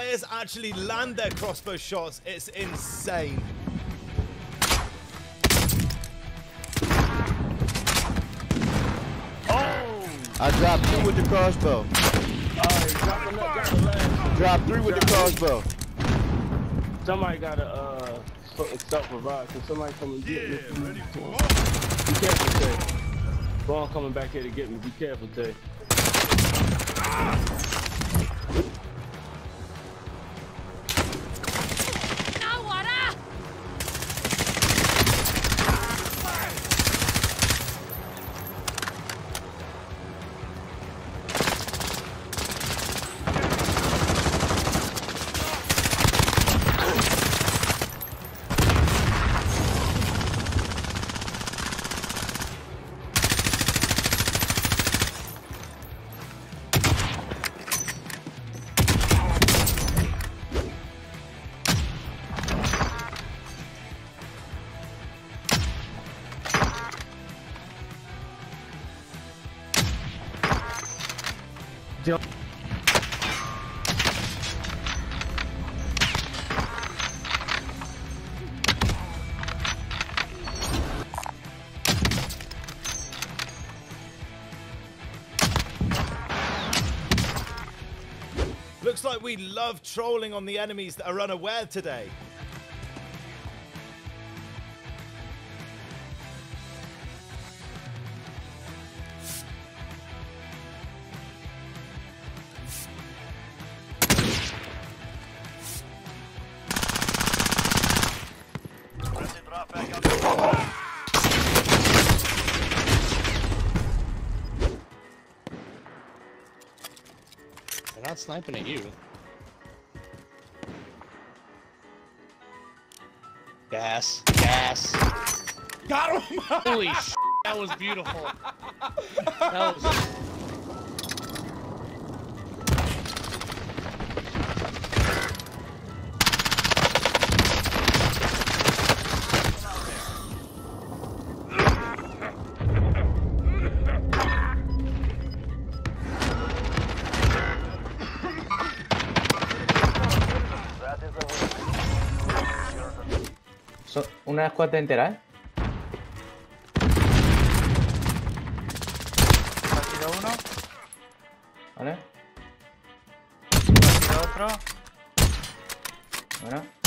players actually land their crossbow shots, it's insane. I dropped two with the crossbow. Alright, drop the got the last. Drop three with the crossbow. Somebody gotta uh self revive. Cause somebody come and get me. Be careful, Tay. Vaughn coming back here to get me. Be careful, Tay. Looks like we love trolling on the enemies that are unaware today. They're not sniping at you. Gas. Gas. Got him! Holy sh! That was beautiful. That was. So- una escuadra entera, ¿eh? Partido uno, ¿Vale? partido otro. Bueno.